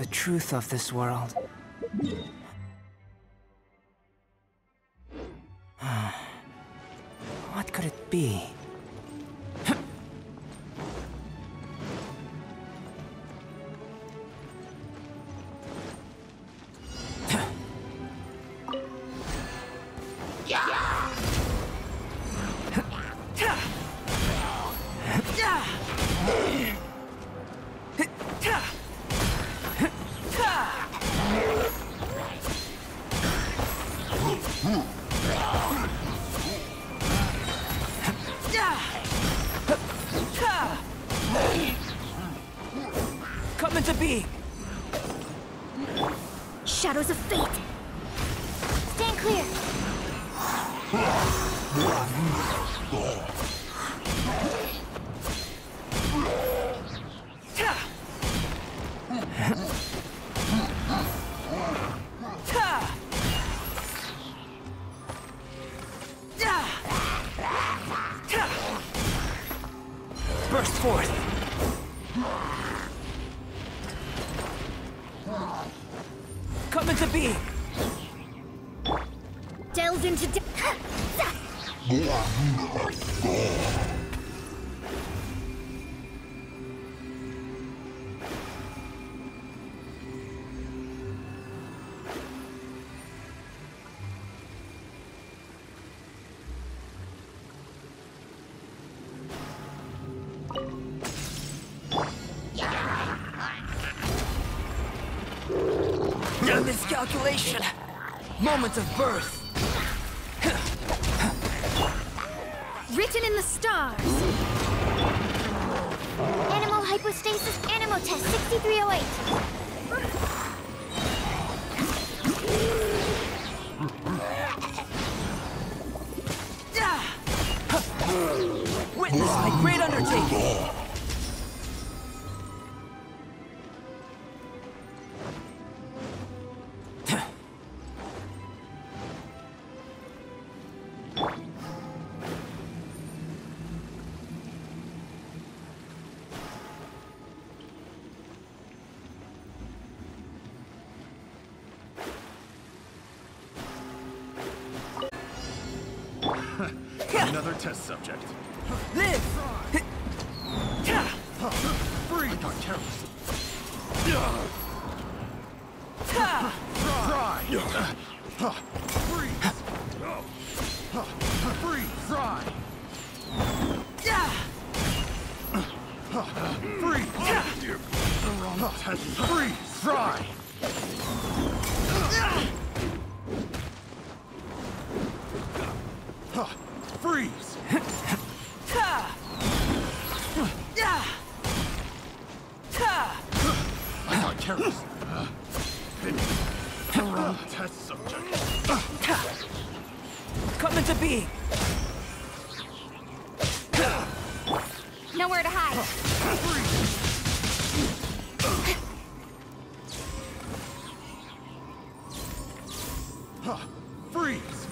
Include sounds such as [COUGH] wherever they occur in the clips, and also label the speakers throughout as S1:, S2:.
S1: the truth of this world. [SIGHS] what could it be? [LAUGHS] [LAUGHS] Come
S2: Shadows of fate! Stand clear!
S1: Burst forth! Come into being!
S2: Delve into de- [LAUGHS]
S1: miscalculation! Moment of birth!
S2: Written in the stars! Animal hypostasis animal test 6308.
S1: Witness my great undertaking!
S3: Another test subject.
S1: Live!
S3: Free! Dark terrorist. Fry! Freeze! Freeze! Fry! Freeze! The wrong test. Freeze! Fry! Terrorist. The wrong.
S1: Come into being!
S2: Nowhere to hide.
S3: Freeze!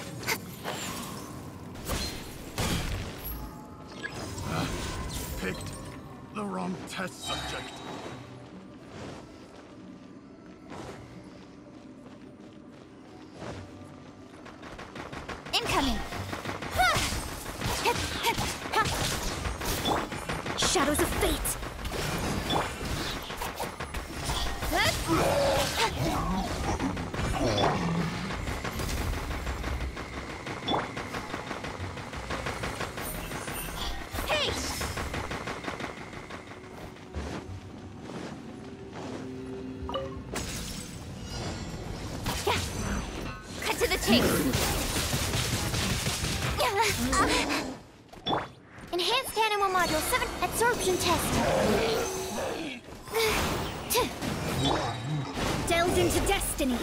S3: Picked the wrong test subject.
S2: Shadows of fate! Hey! Yeah. Cut to the chase! Enhanced uh, Animal Module 7 Absorption Test. [SIGHS] Delved into destiny.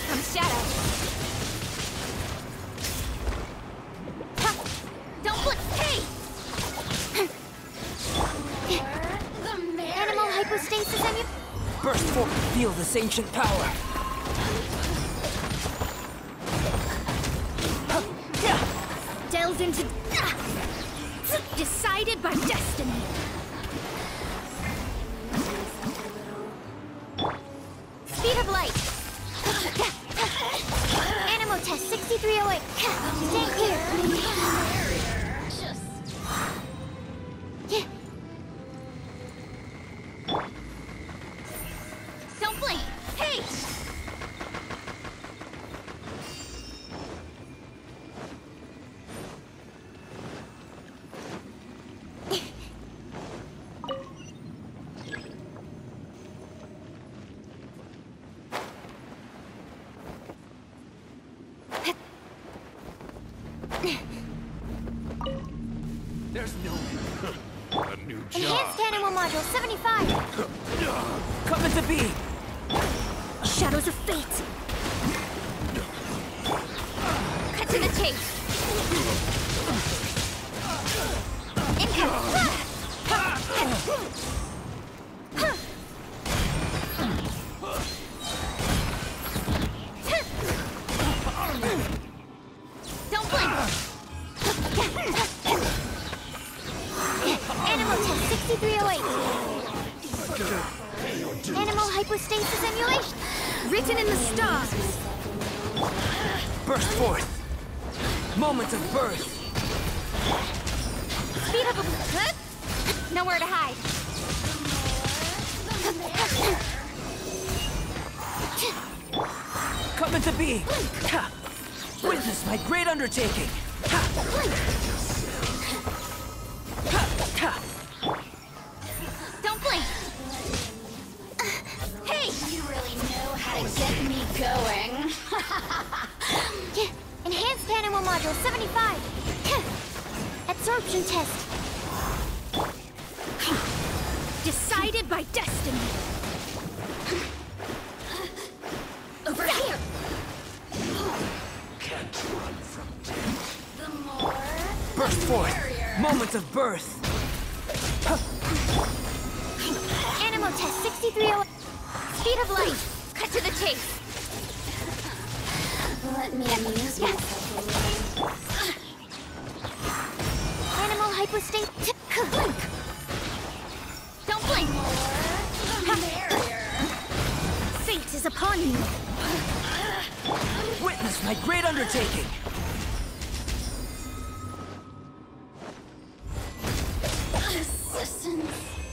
S2: Forth comes Shadow. Don't look! Hey! [LAUGHS] Animal hypostasis and you...
S1: Burst forth! and Feel this ancient power!
S2: Delves into... [LAUGHS] Decided by destiny! Test 6308. Stay clear. Module 75.
S1: Coming to be.
S2: Shadows of fate. Cut to the chase. Income. Written in the stars.
S1: Burst forth. Moment of birth.
S2: Speed up a... Nowhere to hide.
S1: Coming to be. Ha. Witness my great undertaking. Ha. Ha.
S4: Going. [LAUGHS]
S2: Enhanced animal module 75. [LAUGHS] Absorption test. [LAUGHS] Decided by destiny. Over here.
S4: The more,
S1: Burst forth. Moment of birth.
S2: Animal test 6308. Speed of light. Cut to the chase.
S4: Let me amuse yes. myself
S2: Animal hypostate. Don't blink. Fate is upon you.
S1: Witness my great undertaking. Assistance.